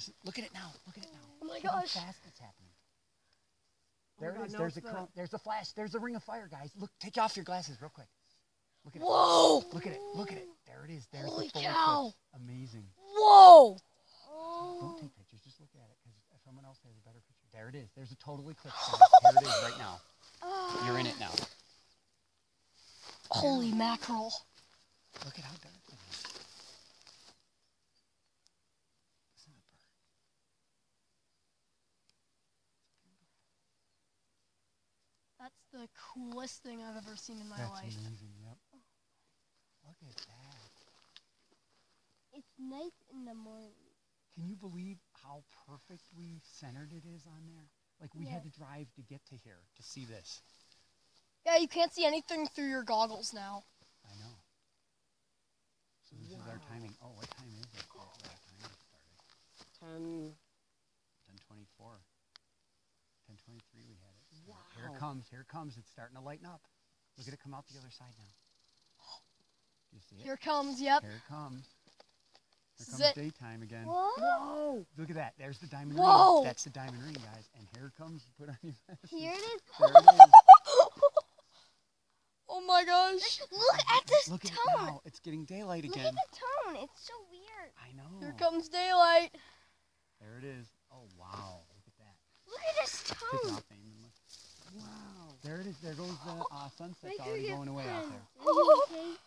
Listen, look at it now. Look at it now. Oh my Look how fast it's happening. Oh There it God, is. now There's a it's. There's a flash. There's a ring of fire, guys. Look, take off your glasses real quick. Look at Whoa! it. Look at it. Look at it. There it is. There's Holy the full cow. eclipse. Amazing. Whoa! Don't take oh. pictures. Just look at it because someone else has a better picture. There it is. There's a total eclipse. guys. Here it is right now. You're in it now. Holy mackerel. Look at how dark it is. Listen to the bird. That's the coolest thing I've ever seen in my That's life. amazing. Yep. Look at that. It's night in the morning. Can you believe how perfectly centered it is on there? Like we had to drive to get to here to see this. Yeah, you can't see anything through your goggles now. I know. So this is our timing. Oh, what time is it? Oh, what what time it started? 10. 1024. 1023 we had it. start. Here it Wow. Comes. Here it comes. It's starting to lighten up. Look at it come out the other side now. You see it? Here it comes, yep. Here it comes. Here comes it. daytime again. What? Whoa! Look at that. There's the diamond Whoa. ring. That's the diamond ring, guys. And here it comes. Put on your glasses. Here it is. It is. Oh my gosh. Look at this Look at it tone. now. It's getting daylight again. Look at the tone. It's so weird. I know. Here comes daylight. There it is. Oh wow. Look at that. Look at this it tone. Off, Eamon. Look. Wow. There it is. There goes the uh, sunset's Make already going away out there.